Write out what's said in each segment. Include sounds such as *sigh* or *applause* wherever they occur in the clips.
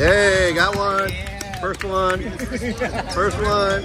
Hey, got one. First one. First one.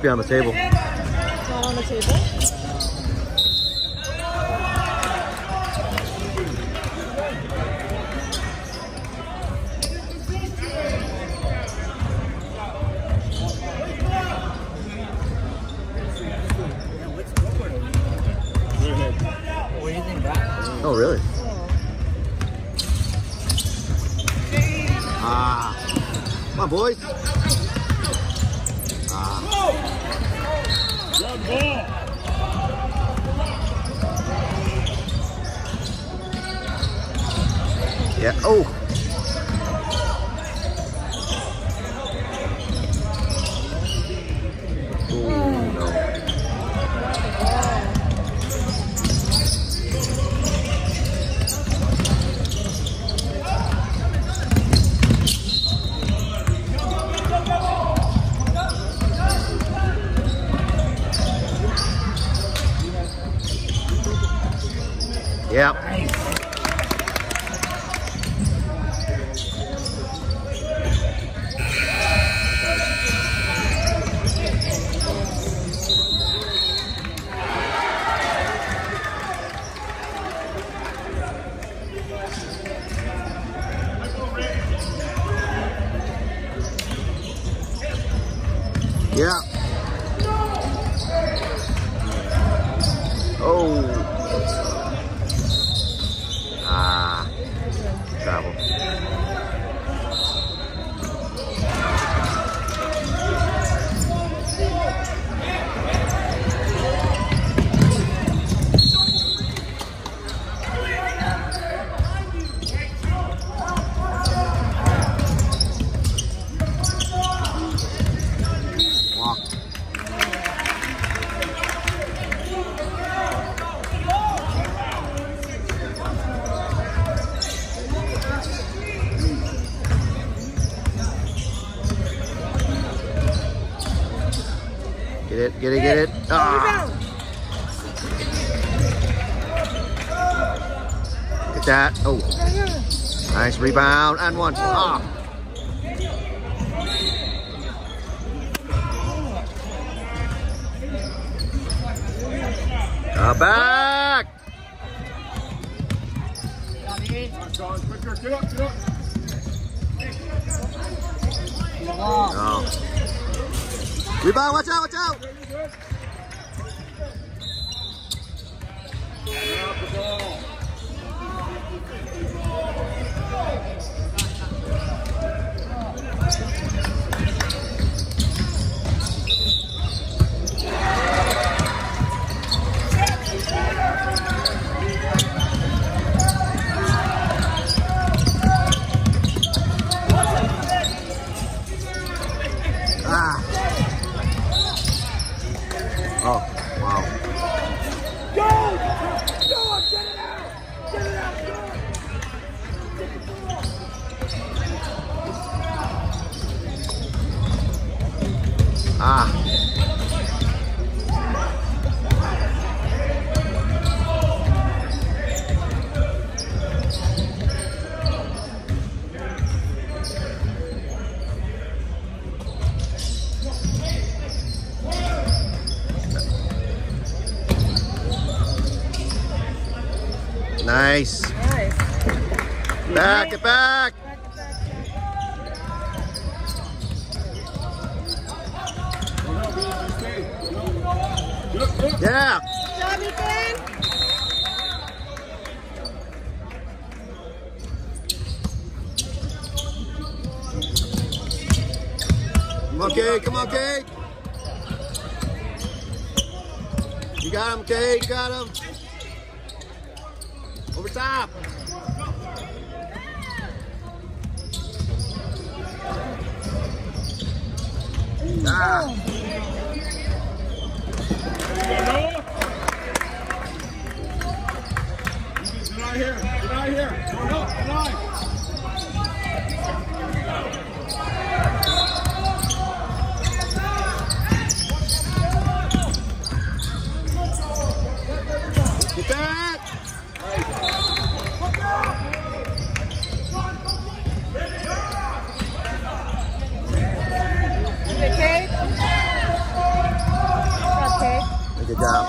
must be on the table. It's not on the table. What do you think that? Oh, really? Ah. Come on, boys. Yeah. Oh no. Yeah. Yeah. Oh. Ah. Travel. Walk. Get it, get it, get it. Ah. Rebound. Get that. Oh, nice rebound and one. Ah. Uh, back. Oh. Rebound, watch out, watch out. Nice. Back, it back. Yeah. Job, Ethan. Come on, Kate. Come on, Kate. You got him, Kate. You got him. Over top. Ah. Deny here. Deny here. Going up. Deny. Good job.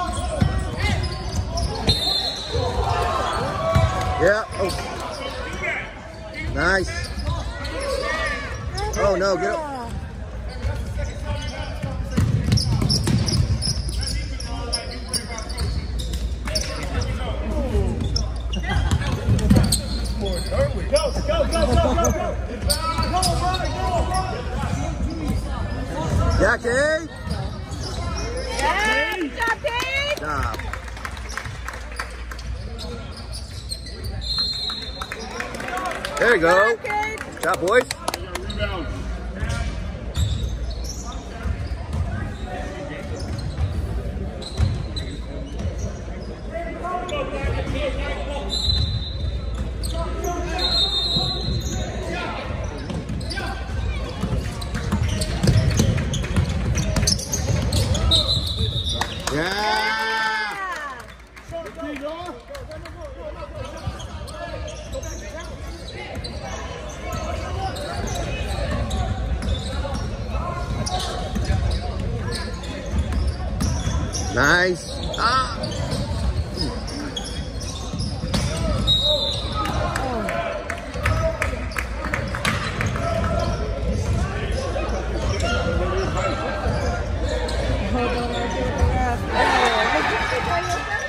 Yeah. Oh. Nice. Oh no, get up. Go, go, go, go, go, go. Yeah, Kate. Yeah, good job, Kate. Good job. There you go. Good job, boys. Rebound. Yeah. Nice. Ah. Hold on, I'll do the rest. Oh, look at the guy over there.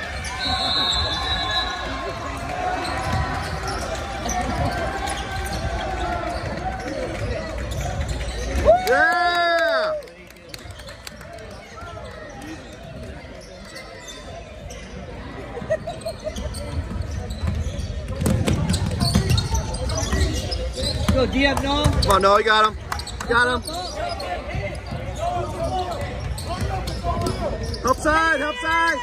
Yeah. Go, do you have no? Come on, Noah, you got him. Got him. Help side, help side.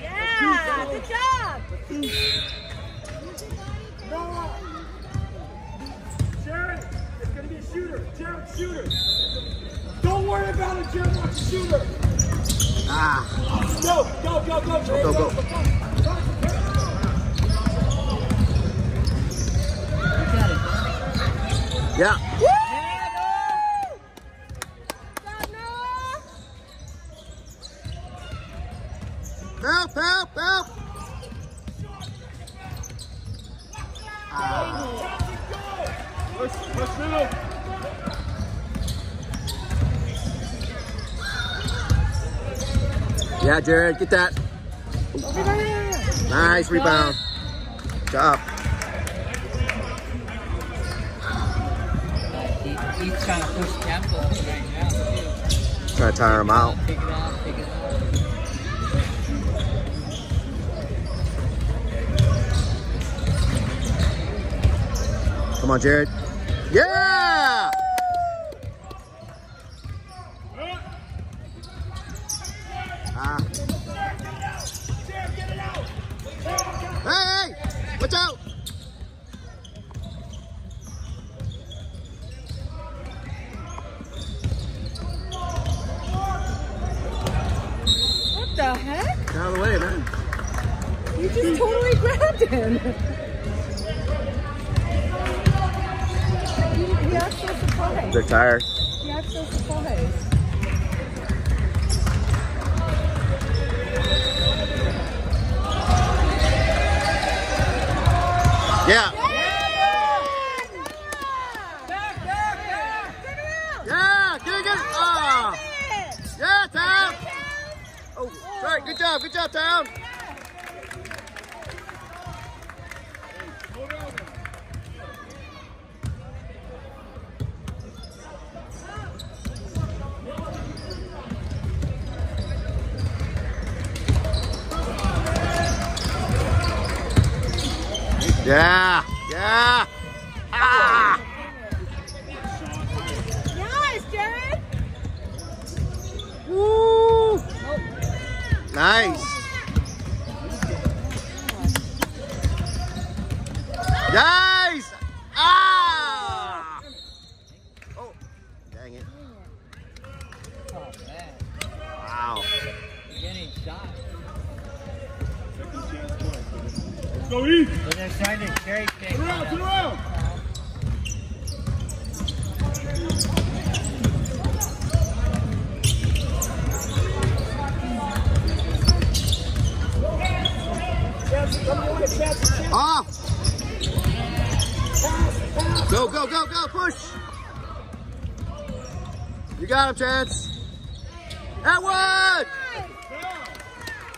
Yeah, good job. Jared, it's going to be a shooter. Jared, shooter. Don't worry about it, Jared. Watch the shooter. Ah. Go, go, go, go, Jared. Go, go. Yeah. Help, help, help. Push, push through. Yeah, Jared, get that. Nice rebound. Good job. He, he's trying to push tempo right now. Trying to tire him out. Come on, Jared. Yeah! Ah. Hey, hey! Watch out! What the heck? Get out of the way, man. You just totally *laughs* They're tired. He acts so surprised. Yeah. Back, back, back. Yeah. Get it, get it. Ah. Yeah, Town. Oh, right. Good job. Good job, Town. Yeah. Yeah. Ah. Nice, Jared. Woo. Nice. Nice. Ah. Oh, dang it. Oh, man. Wow. Getting shot. Go eat. But they're trying to cherry pick. Turn around, turn around. Off. Go, go, go, go. Push. You got him, Chance. That one.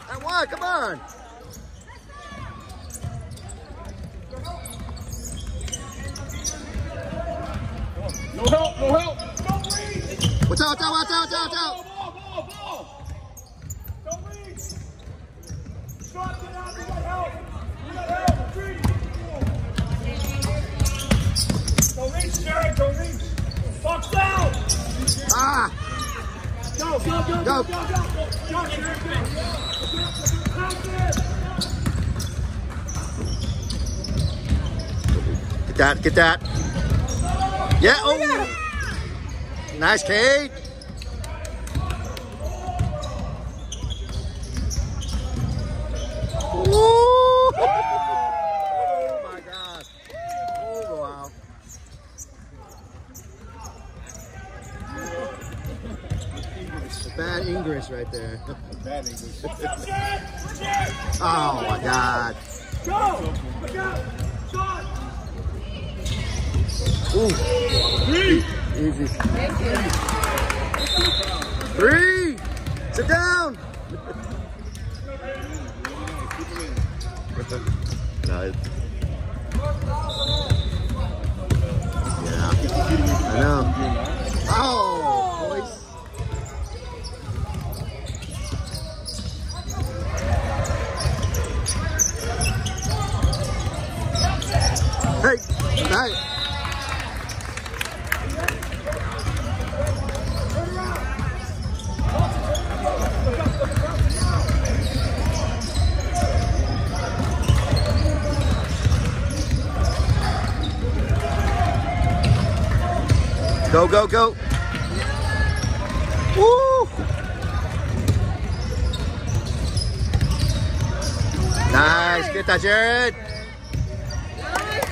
That one. Come on. No help, no help. Don't. Watch out, watch out, watch out, watch out. Ball, ball, ball. Don't reach. Stop, get out, you got help. You got help, retreat. Don't reach, Jared, don't reach. Box down. Ah. Go, go, go, Go. go, go, go. Go, Jared, go. Out there. Get that, get that. Yeah, oh. Nice, Kate. Oh my God. Oh wow. Bad English right there. Bad English. What's up, Jared? Jared. Oh my God. Go. Look out. Ooh, Three. easy. Three. Sit down. Hey, hey. Go, go, go. Woo! Nice. Get that, Jared.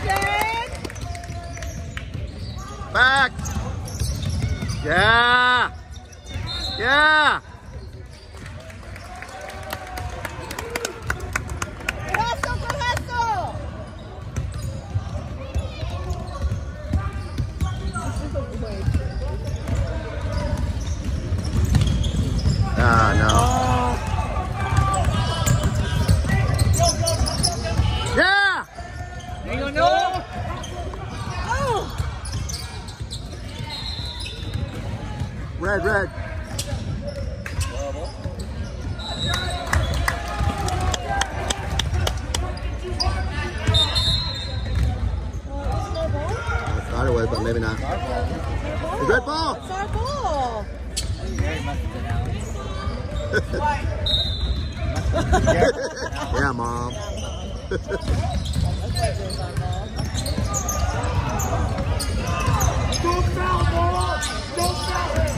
Jared. Back. Yeah. Yeah. Ah, no. Yeah. There you go, Oh, Red, red. I thought it was, but maybe not. The red ball. it's our ball. Very much have been out. yeah, mom. Don't foul, Mora. Don't foul him.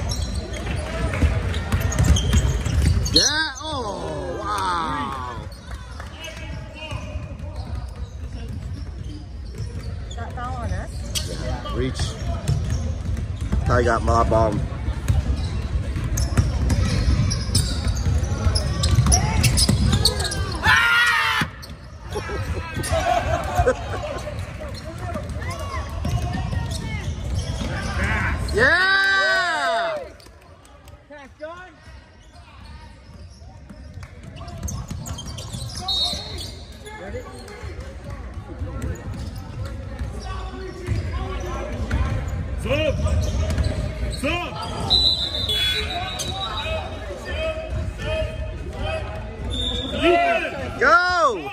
Yeah. Oh, wow. Is that foul on us? Reach. I got my bomb. Yeah! Pass, John. Sub! Sub! Defense! Go!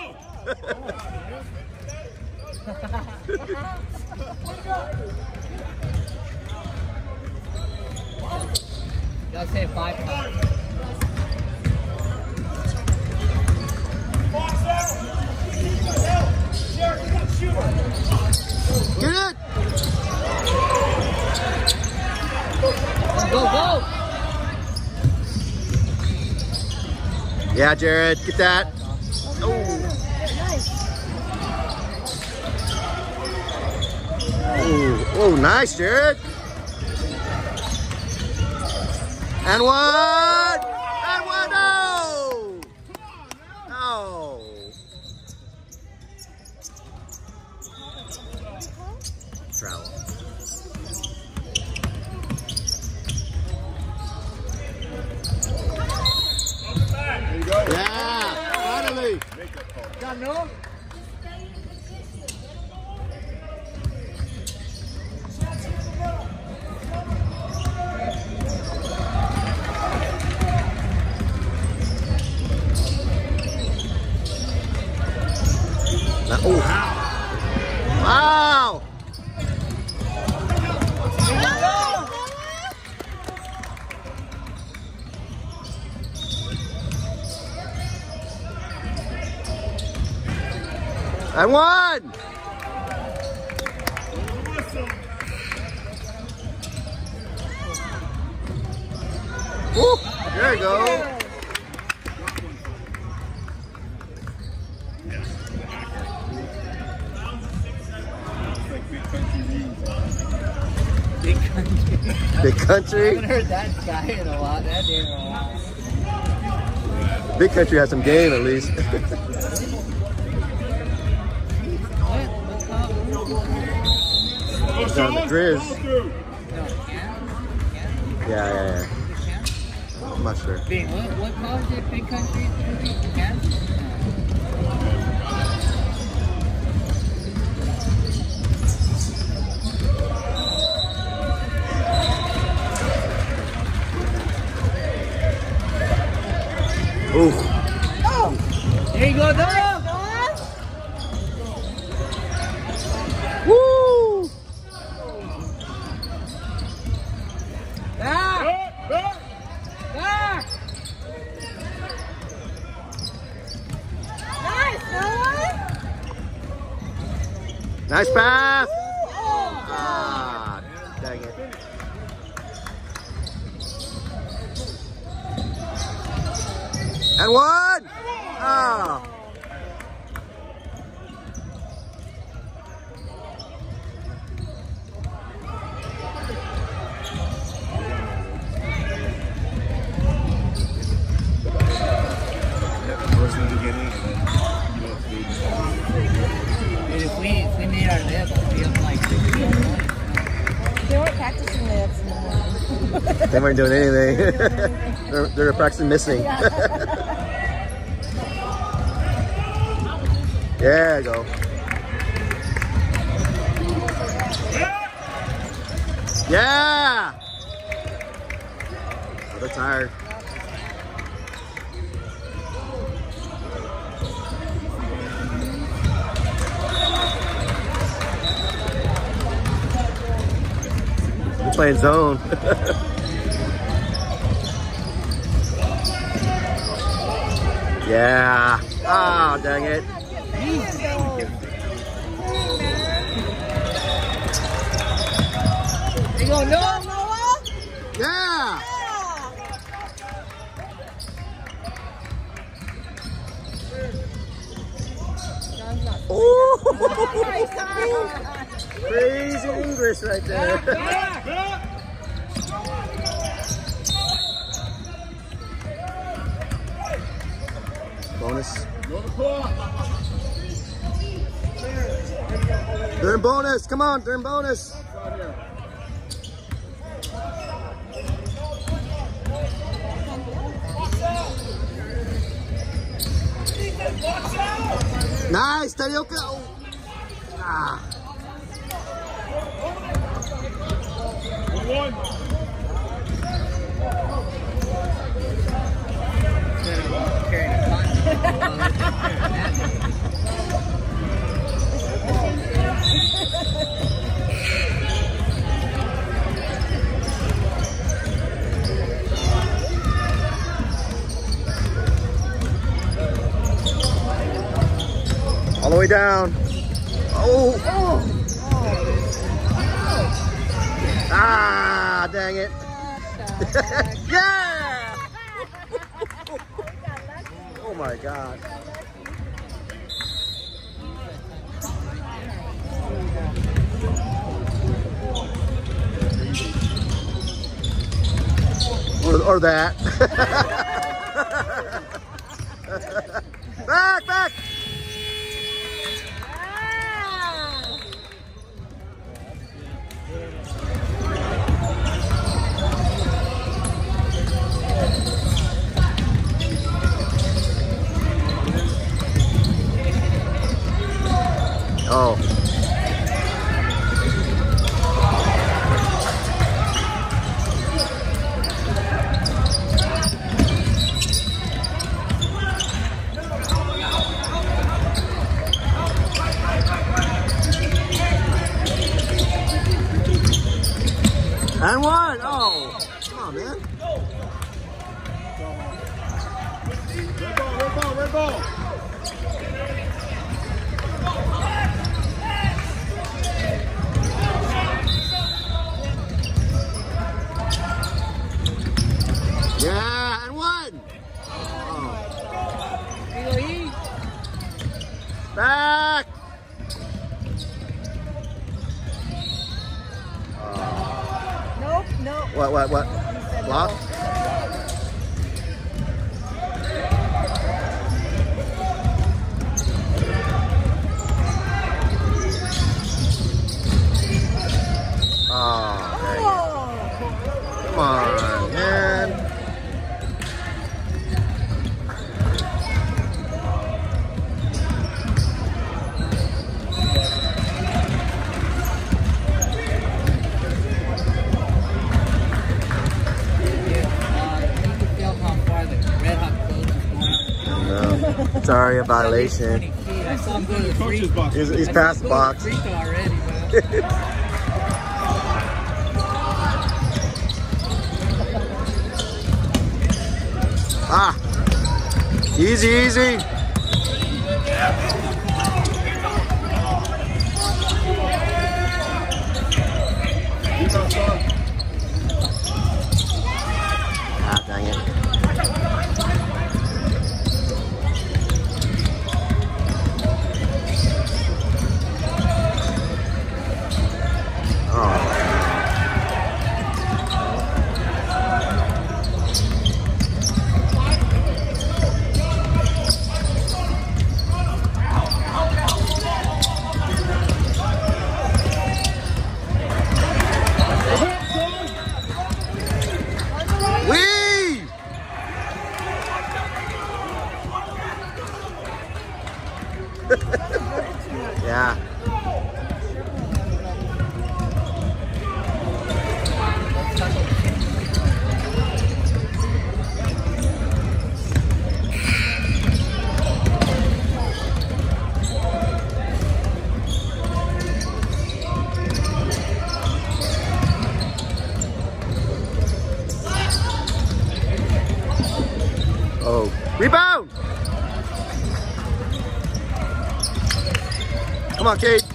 Y'all say five times. Box out! Help! Sheriff, you got shooter! Get it! Go, go! Yeah, Jared, get that. Oh. Oh, nice, Jared. And one. And one. No. No. Travel. There you go. Yeah, finally. Got no? Oh. Wow. I won. Woo, there you go. Big country. Big I haven't heard that guy in a while. That name in a while. Big country has some game at least. *laughs* What? What's up? Down the Grizz. Follow through. No, Canton? Yeah, yeah, yeah. I'm not sure. Big, what, what college did Big Country? Canton? Oh, there you go! Woo! Back! Back, back. Back! Nice, Noah. Nice pass. Oh, Ah, dang it. And one. Ah. First in the beginning, and then, you know, food. Dude, if we, if we made our lips, we'd be up like 16 points. They weren't practicing lips in the morning. They weren't doing anything. *laughs* they're, they're practicing missing. yeah, go. Yeah. Oh, they're. We're playing zone. *laughs* yeah. Oh, dang it. You! Noah? Yeah. Yeah. Ooh. Crazy English right there. Back, back. Bonus. They're in bonus. Come on, they're in bonus. Nice, Tarioka. Ah. One. *laughs* All the way down. Oh. Ah, dang it. *laughs* yeah. *laughs* oh my God. Or, or that. *laughs* back, back. Oh. And one. Oh, come on, man. Red ball, red ball, red ball. Yeah, and one. Back. Nope, nope. What, what, what? He said Block? no. Oh, dang it. Oh. Come on, man. Yeah, uh, you can feel how far the RedHawks coach is going. No. Sorry, a At least violation. 20 feet. I saw him go to the free a violation. He's, he's past the box. *laughs* Ah. Easy, easy. Ah, dang it. Oh. Wee! yeah. Oh. Rebound! Come on, Kate.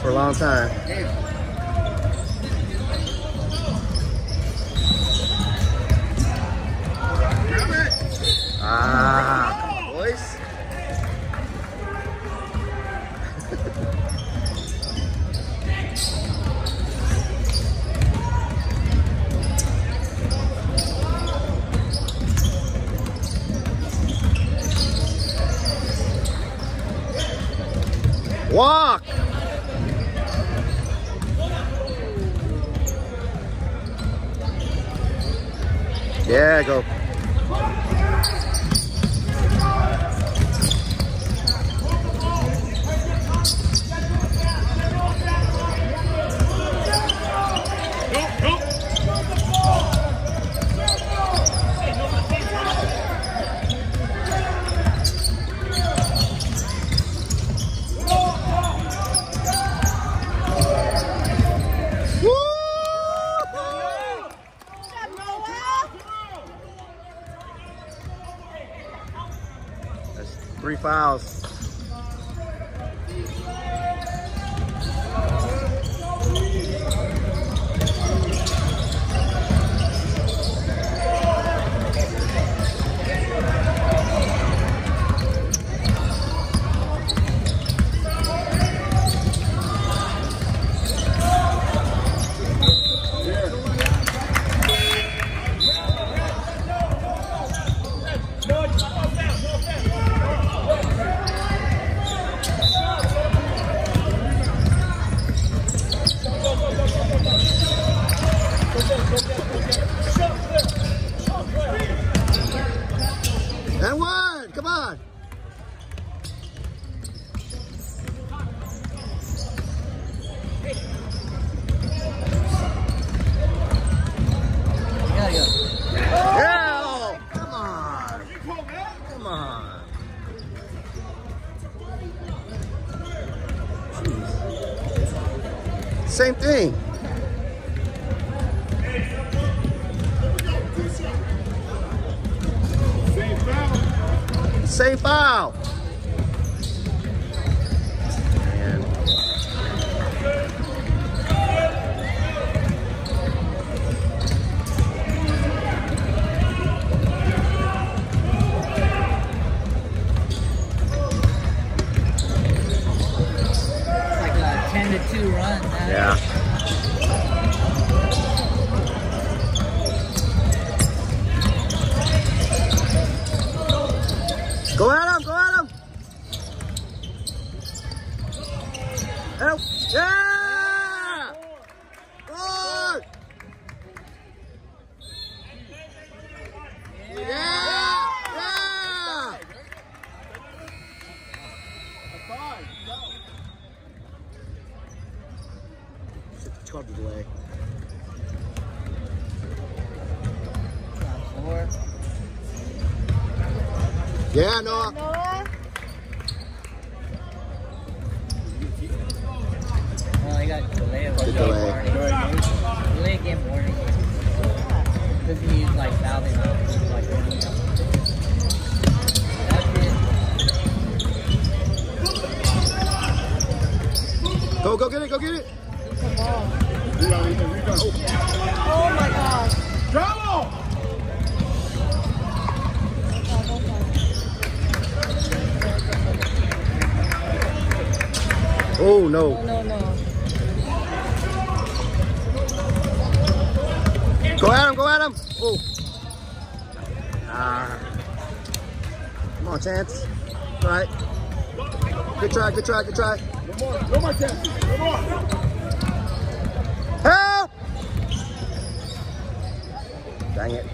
for a long time. same thing. fun. Though. Yeah. Go at him, go at him! Help! Yeah! verano. Help! Dang it.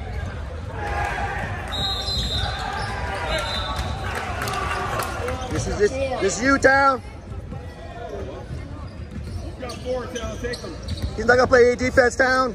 This is this this is town. He's not gonna play a defense town.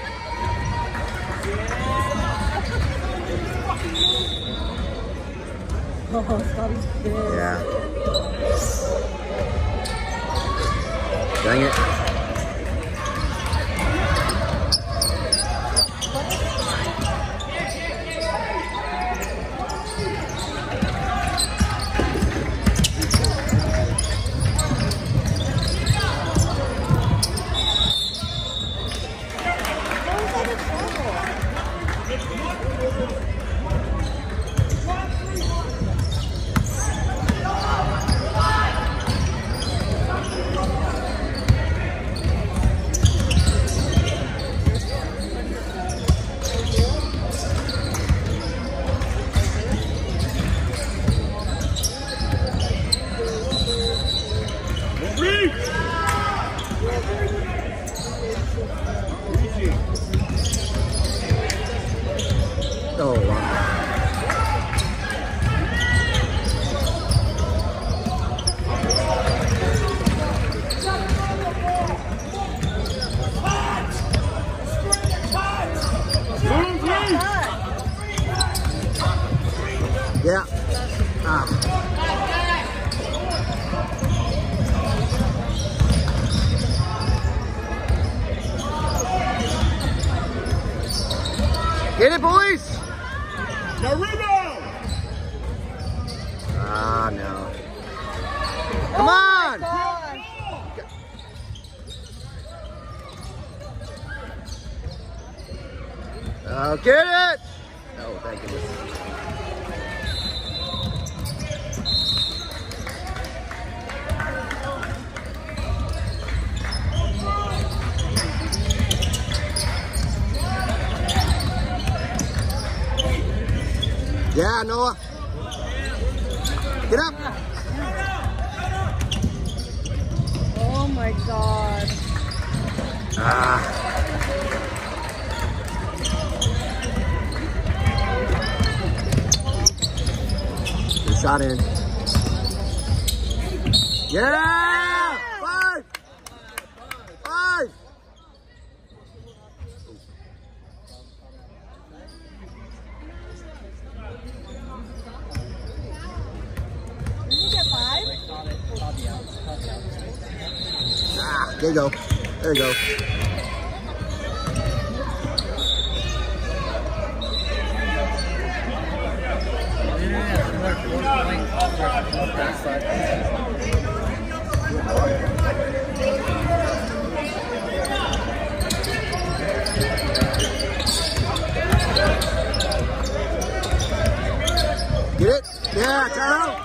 Oh, wow. Get it, boys! Now rebound! Ah, no. Come oh on! Oh, get it! There you go. There you go. Get it? Yeah, Kyle.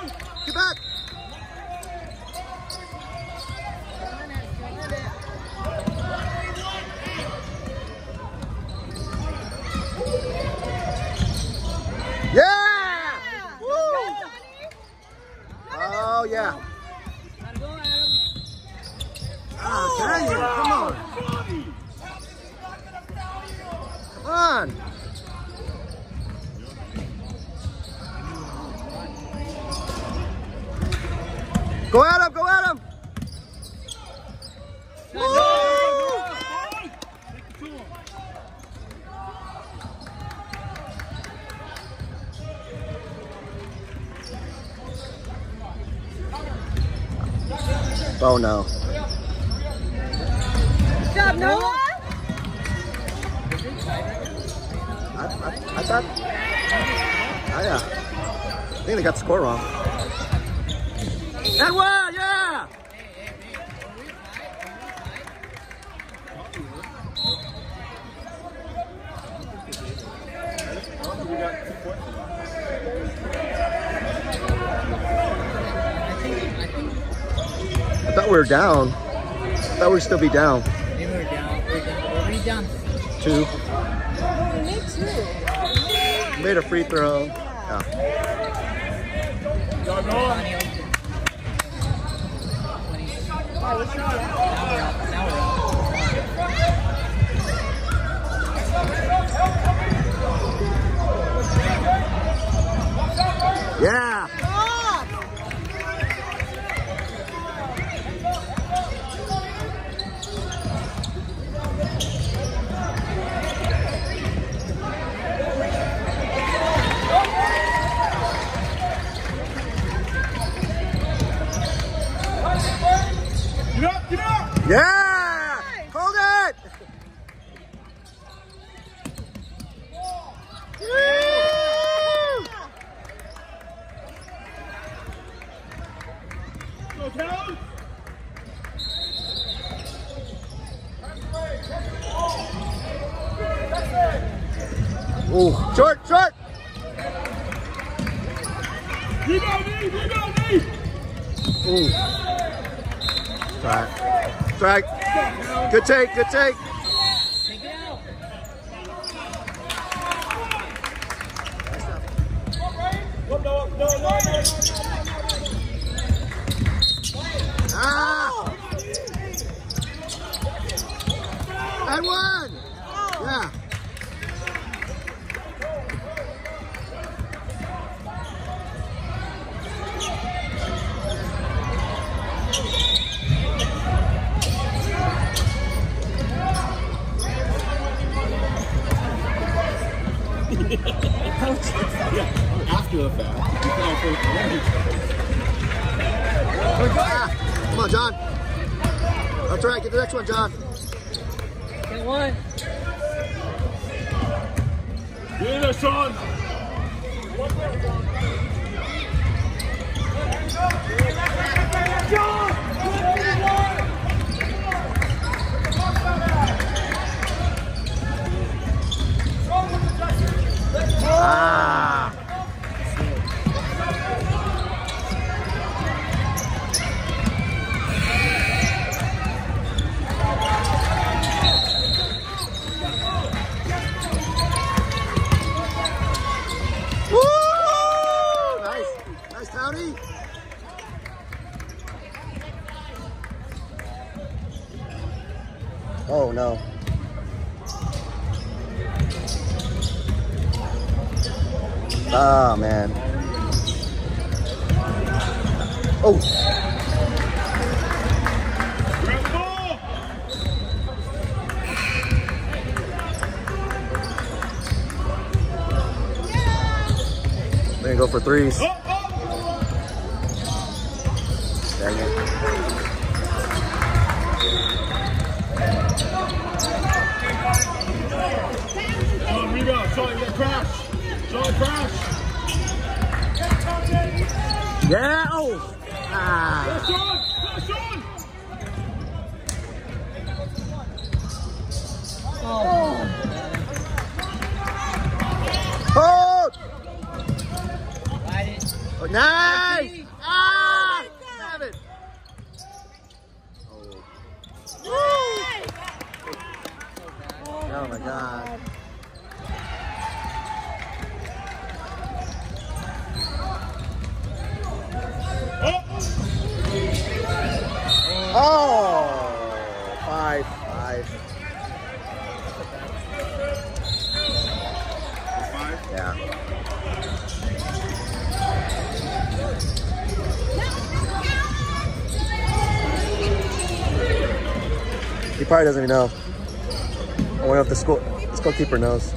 Oh no. Good job, Noah. I, I, I thought. Oh, yeah. I think they got the score wrong. Edward, yeah! I thought we were down. I thought we'd still be down. Maybe we're down. We're down. We're down. Two. Oh, me too. Made a free throw. Yeah. Go, Noah. Wow, we should be out. Now we're up. Now we're up. Yeah. Stop. Get up, get up. Yeah. Hold it. Ooh, short, short. Rebound me, rebound me. Ooh. Strike. Strike. Good take, good take. Take it out. Go, Noah, Noah, Noah, Noah. Ah. And one. Yeah. After the fact. Come on, John. That's right. Get the next one, John. Oh, five, five. Yeah. He probably doesn't even know. I wonder if the school the schoolkeeper knows.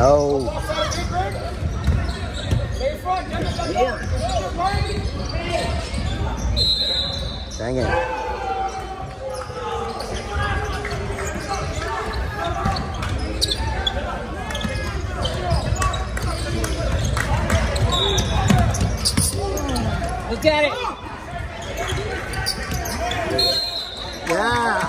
No. Dang it. Look at it. Yeah.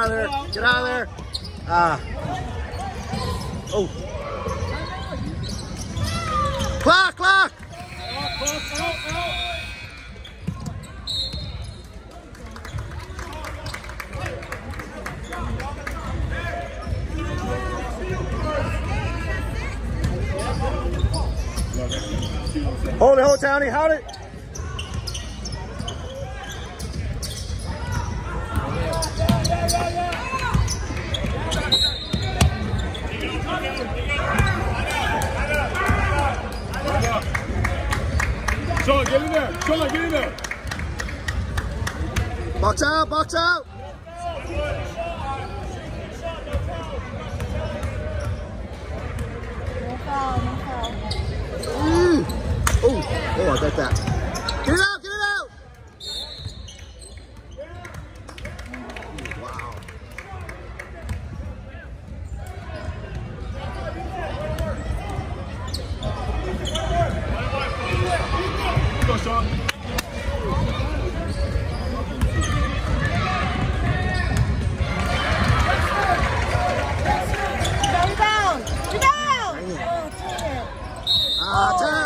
out of there. Get out of there. Ah. Uh, oh. Clock, clock. Hold it, hold it, Townie. Hold it. Oh.